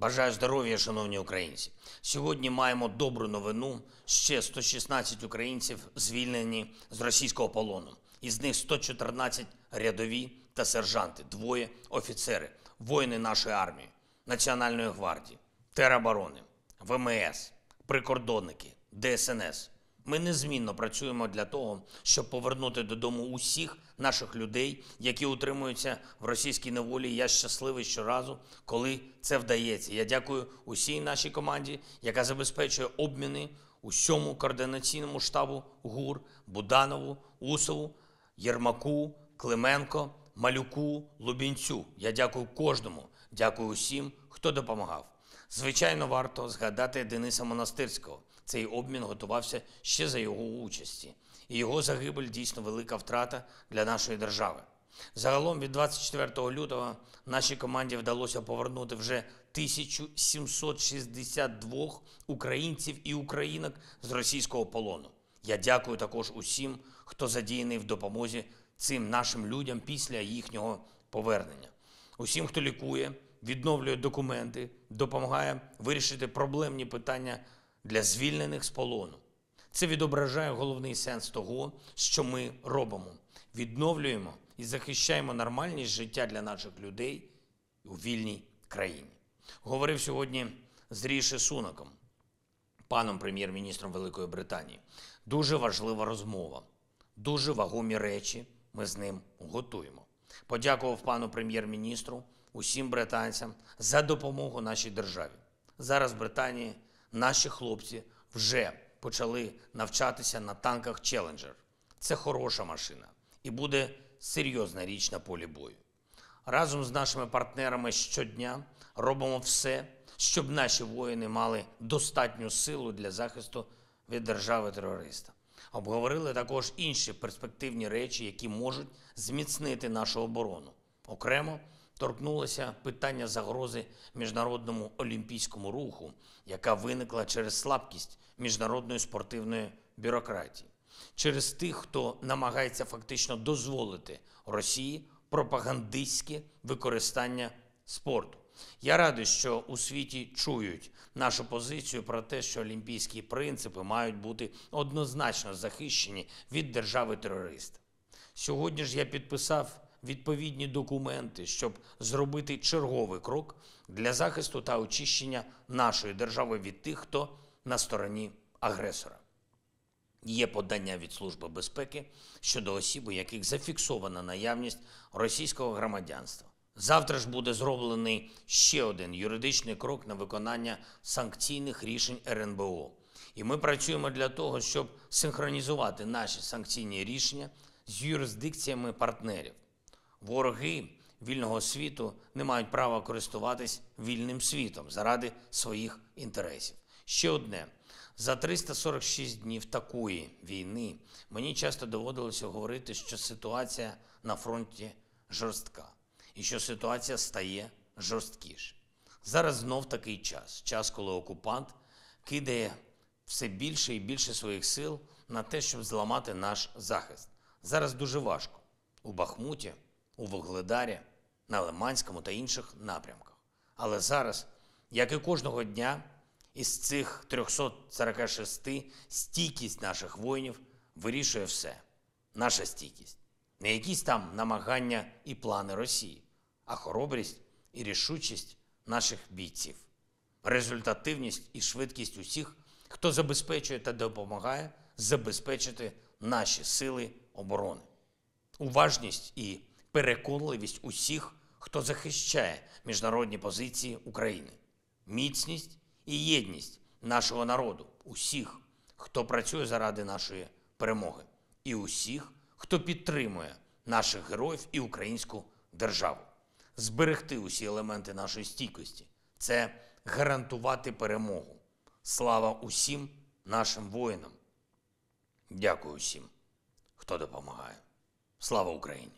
Бажаю здоров'я, шановні українці. Сьогодні маємо добру новину. Ще 116 українців звільнені з російського полону. Із них 114 рядові та сержанти, двоє офіцери, воїни нашої армії, Національної гвардії, тероборони, ВМС, прикордонники, ДСНС. Ми незмінно працюємо для того, щоб повернути додому усіх наших людей, які утримуються в російській неволі. Я щасливий щоразу, коли це вдається. Я дякую усій нашій команді, яка забезпечує обміни усьому координаційному штабу ГУР, Буданову, Усову, Єрмаку, Клименко, Малюку, Лубінцю. Я дякую кожному, дякую усім, хто допомагав. Звичайно, варто згадати Дениса Монастирського. Цей обмін готувався ще за його участі, і його загибель дійсно велика втрата для нашої держави. Загалом від 24 лютого нашій команді вдалося повернути вже 1762 українців і українок з російського полону. Я дякую також усім, хто задіяний в допомозі цим нашим людям після їхнього повернення. Усім, хто лікує, відновлює документи, допомагає вирішити проблемні питання для звільнених з полону. Це відображає головний сенс того, що ми робимо. Відновлюємо і захищаємо нормальність життя для наших людей у вільній країні. Говорив сьогодні з Ріші Сунаком, паном прем'єр-міністром Великої Британії. Дуже важлива розмова, дуже вагомі речі ми з ним готуємо. Подякував пану прем'єр-міністру, усім британцям за допомогу нашій державі. Зараз в Британії наші хлопці вже почали навчатися на танках Challenger. Це хороша машина і буде серйозна річ на полі бою. Разом з нашими партнерами щодня робимо все, щоб наші воїни мали достатню силу для захисту від держави-терориста. Обговорили також інші перспективні речі, які можуть зміцнити нашу оборону. Окремо торкнулося питання загрози міжнародному олімпійському руху, яка виникла через слабкість міжнародної спортивної бюрократії, через тих, хто намагається фактично дозволити Росії пропагандистське використання спорту. Я радий, що у світі чують нашу позицію про те, що олімпійські принципи мають бути однозначно захищені від держави-терориста. Сьогодні ж я підписав відповідні документи, щоб зробити черговий крок для захисту та очищення нашої держави від тих, хто на стороні агресора. Є подання від Служби безпеки щодо осіб, у яких зафіксована наявність російського громадянства. Завтра ж буде зроблений ще один юридичний крок на виконання санкційних рішень РНБО. І ми працюємо для того, щоб синхронізувати наші санкційні рішення з юрисдикціями партнерів. Вороги вільного світу не мають права користуватись вільним світом заради своїх інтересів. Ще одне. За 346 днів такої війни мені часто доводилося говорити, що ситуація на фронті жорстка і що ситуація стає жорсткіше. Зараз знов такий час, час, коли окупант кидає все більше і більше своїх сил на те, щоб зламати наш захист. Зараз дуже важко у Бахмуті, у Вугледарі, на Лиманському та інших напрямках. Але зараз, як і кожного дня, із цих 346 стійкість наших воїнів вирішує все. Наша стійкість. Не якісь там намагання і плани Росії, а хоробрість і рішучість наших бійців, результативність і швидкість усіх, хто забезпечує та допомагає забезпечити наші сили оборони, уважність і переконливість усіх, хто захищає міжнародні позиції України, міцність і єдність нашого народу, усіх, хто працює заради нашої перемоги, і усіх, хто підтримує наших героїв і українську державу, зберегти усі елементи нашої стійкості це гарантувати перемогу. Слава усім нашим воїнам. Дякую усім, хто допомагає. Слава Україні!